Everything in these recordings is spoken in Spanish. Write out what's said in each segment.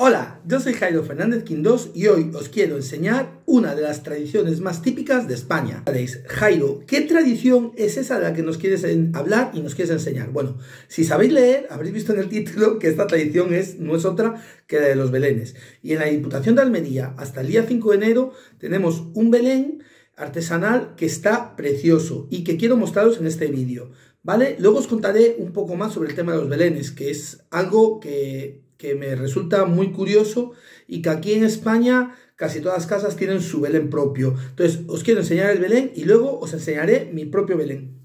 Hola, yo soy Jairo Fernández Quindós y hoy os quiero enseñar una de las tradiciones más típicas de España. Jairo, ¿qué tradición es esa de la que nos quieres hablar y nos quieres enseñar? Bueno, si sabéis leer, habréis visto en el título que esta tradición es, no es otra que la de los Belenes. Y en la Diputación de Almería, hasta el día 5 de enero, tenemos un Belén artesanal que está precioso y que quiero mostraros en este vídeo. ¿Vale? Luego os contaré un poco más sobre el tema de los Belenes, que es algo que que me resulta muy curioso y que aquí en España casi todas las casas tienen su Belén propio. Entonces os quiero enseñar el Belén y luego os enseñaré mi propio Belén.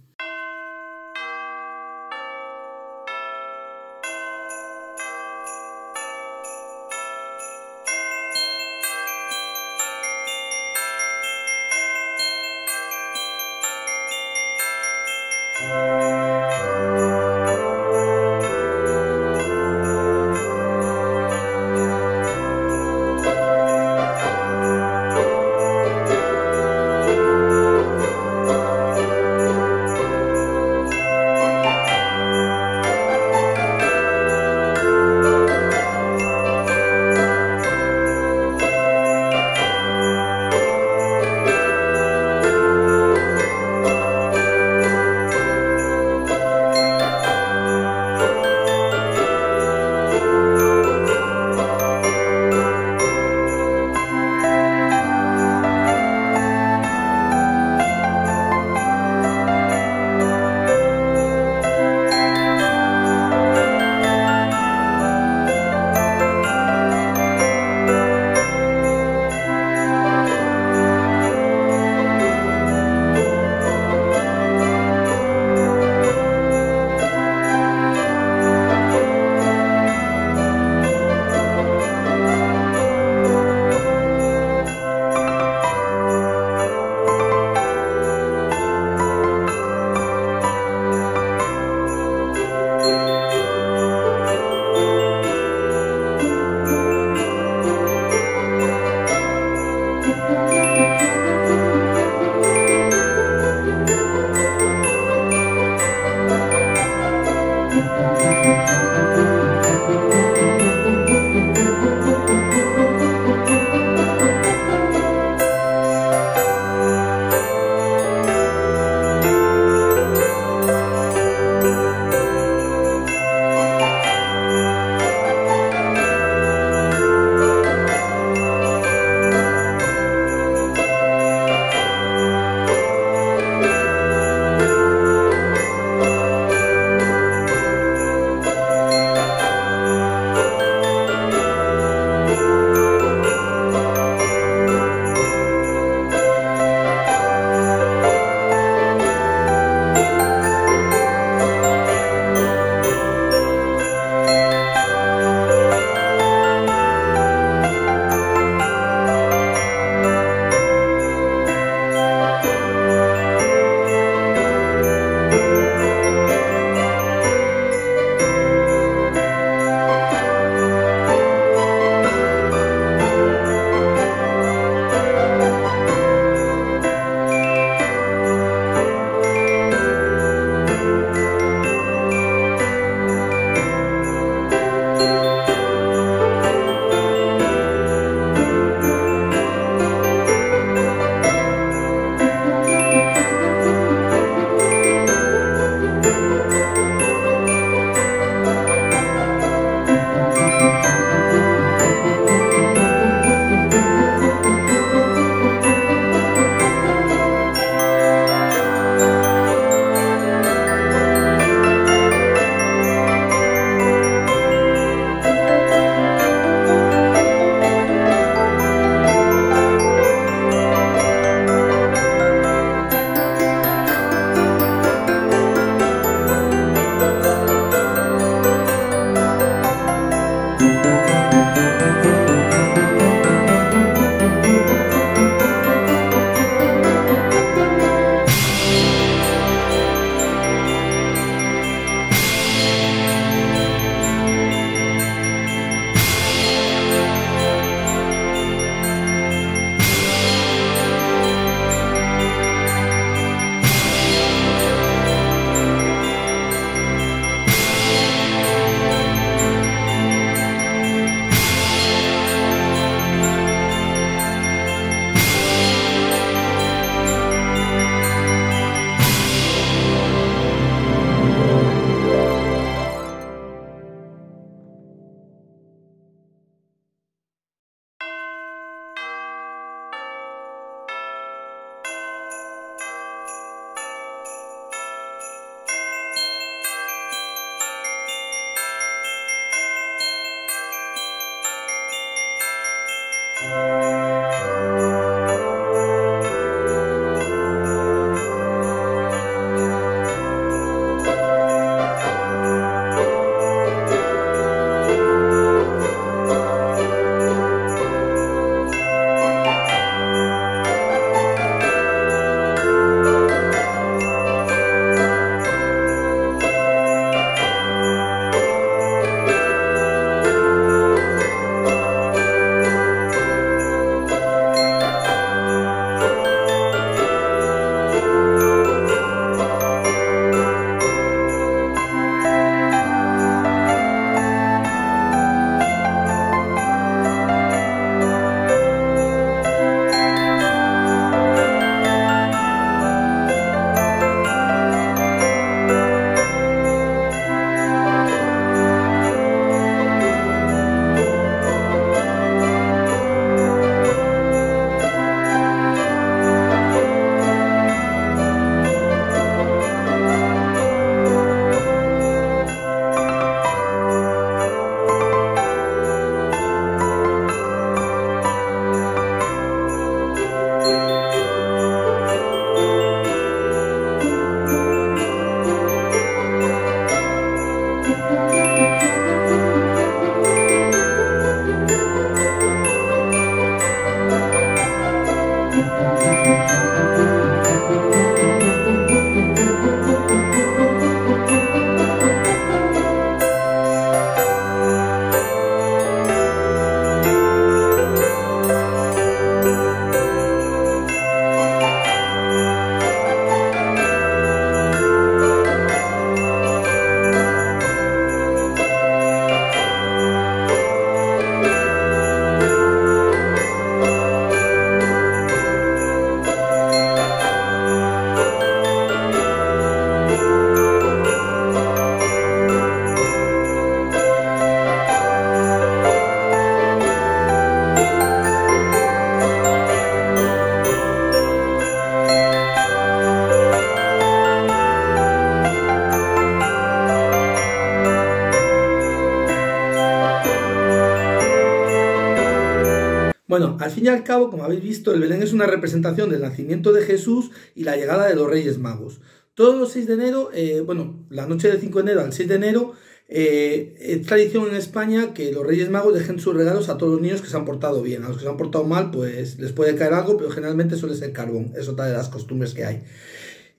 Al fin y al cabo, como habéis visto, el Belén es una representación del nacimiento de Jesús y la llegada de los Reyes Magos. Todos los 6 de enero, eh, bueno, la noche del 5 de enero al 6 de enero, eh, es tradición en España que los Reyes Magos dejen sus regalos a todos los niños que se han portado bien. A los que se han portado mal, pues les puede caer algo, pero generalmente suele ser carbón. Es otra de las costumbres que hay.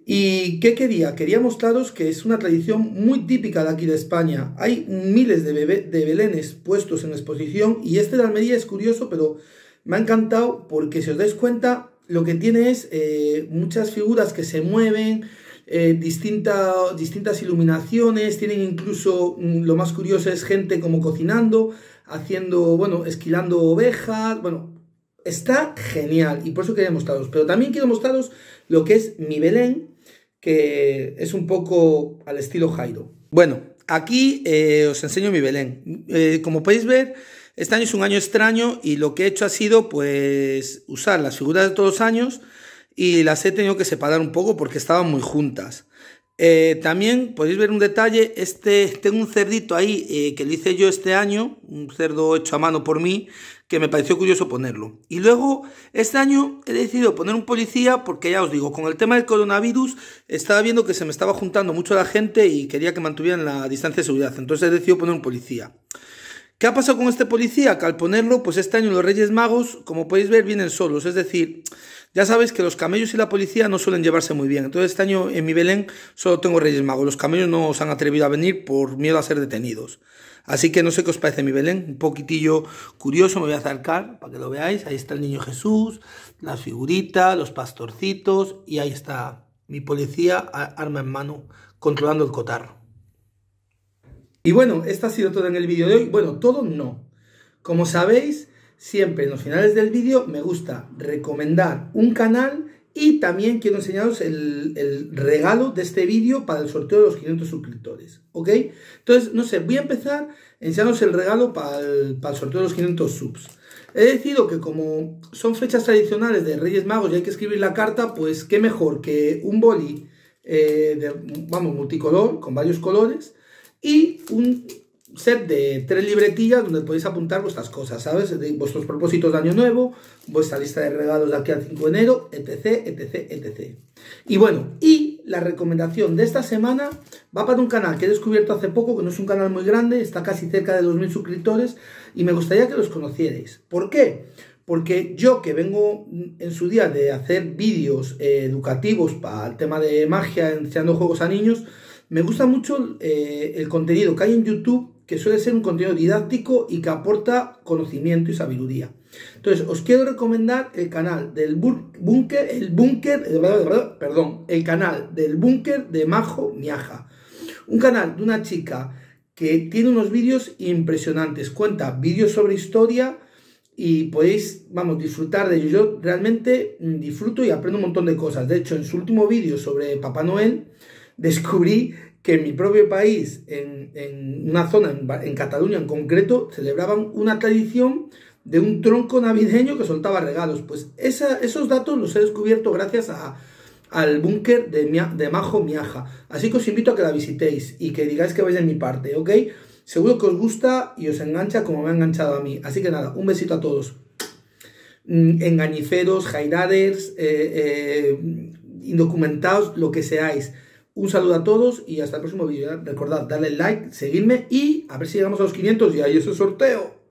¿Y qué quería? Quería mostraros que es una tradición muy típica de aquí de España. Hay miles de, de belenes puestos en exposición y este de Almería es curioso, pero me ha encantado porque si os dais cuenta, lo que tiene es eh, muchas figuras que se mueven, eh, distintas iluminaciones, tienen incluso, mm, lo más curioso es gente como cocinando, haciendo, bueno, esquilando ovejas, bueno, está genial y por eso quería mostraros. Pero también quiero mostraros lo que es mi Belén, que es un poco al estilo Jairo. Bueno, aquí eh, os enseño mi Belén. Como podéis ver, este año es un año extraño y lo que he hecho ha sido pues usar las figuras de todos los años y las he tenido que separar un poco porque estaban muy juntas. Eh, también podéis ver un detalle, este, tengo un cerdito ahí que lo hice yo este año, un cerdo hecho a mano por mí, que me pareció curioso ponerlo. Y luego, este año he decidido poner un policía porque ya os digo, con el tema del coronavirus estaba viendo que se me estaba juntando mucho la gente y quería que mantuvieran la distancia de seguridad. Entonces he decidido poner un policía. ¿Qué ha pasado con este policía? Que al ponerlo, pues este año los Reyes Magos, como podéis ver, vienen solos. Es decir, ya sabéis que los camellos y la policía no suelen llevarse muy bien. Entonces este año en mi Belén solo tengo Reyes Magos. Los camellos no se han atrevido a venir por miedo a ser detenidos. Así que no sé qué os parece mi Belén, un poquitillo curioso, me voy a acercar para que lo veáis. Ahí está el niño Jesús, las figuritas, los pastorcitos y ahí está mi policía, arma en mano, controlando el cotarro. Y bueno, esto ha sido todo en el vídeo de hoy. Bueno, todo no. Como sabéis, siempre en los finales del vídeo me gusta recomendar un canal y también quiero enseñaros el, regalo de este vídeo para el sorteo de los 500 suscriptores, ¿ok? Entonces, no sé, voy a empezar enseñaros el regalo para el, sorteo de los 500 subs. He decidido que como son fechas tradicionales de Reyes Magos y hay que escribir la carta, pues qué mejor que un boli, eh, de, vamos, multicolor, con varios colores, y un set de tres libretillas donde podéis apuntar vuestras cosas, ¿sabes? De vuestros propósitos de año nuevo, vuestra lista de regalos de aquí al 5 de enero, etc, etc, etc. Y bueno, y la recomendación de esta semana va para un canal que he descubierto hace poco, que no es un canal muy grande, está casi cerca de 2.000 suscriptores, y me gustaría que los conocierais. ¿Por qué? Porque yo que vengo en su día de hacer vídeos eh, educativos para el tema de magia, enseñando juegos a niños, me gusta mucho eh, el contenido que hay en YouTube que suele ser un contenido didáctico y que aporta conocimiento y sabiduría. Entonces, os quiero recomendar el canal del búnker, el búnker, eh, perdón, el canal del búnker de Majo Miaja. Un canal de una chica que tiene unos vídeos impresionantes, cuenta vídeos sobre historia y podéis, vamos, disfrutar de ellos. Yo realmente mm, disfruto y aprendo un montón de cosas. De hecho, en su último vídeo sobre Papá Noel, descubrí que en mi propio país, en, una zona, en, Cataluña en concreto, celebraban una tradición de un tronco navideño que soltaba regalos. Pues esos datos los he descubierto gracias al búnker de, de Majo Miaja. Así que os invito a que la visitéis y que digáis que vais de mi parte, ¿ok? Seguro que os gusta y os engancha como me ha enganchado a mí. Así que nada, un besito a todos. Mm, engañiceros, jairaders, eh, eh, indocumentados, lo que seáis. Un saludo a todos y hasta el próximo vídeo. Recordad darle like, seguirme y a ver si llegamos a los 500 y ahí ese sorteo.